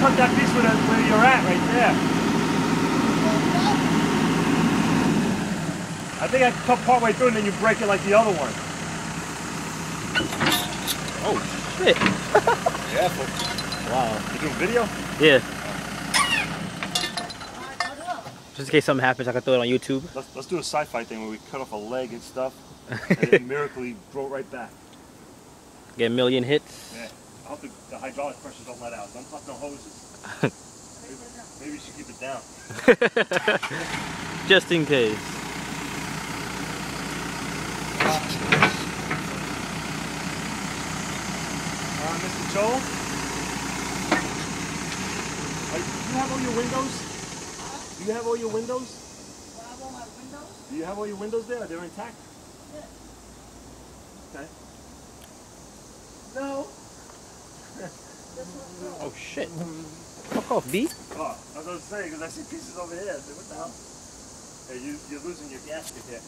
cut that piece where, the, where you're at, right there. I think I cut part way through and then you break it like the other one. Oh, shit. Careful. Wow. You doing video? Yeah. Just in case something happens, I can throw it on YouTube. Let's, let's do a sci-fi thing where we cut off a leg and stuff and it miraculously grow right back. Get a million hits. Yeah. I hope the, the hydraulic pressures don't let out. Don't cut no hoses. maybe, maybe you should keep it down. Just in case. Uh, Mr. Joel? Are, do you have all your windows? Do you have all your windows? Do you have all your windows there? They're they intact? Okay. No. Oh, shit. Fuck off, B. Oh, I was going to say, because I see pieces over here. What the hell? Hey, you, you're losing your gasket here.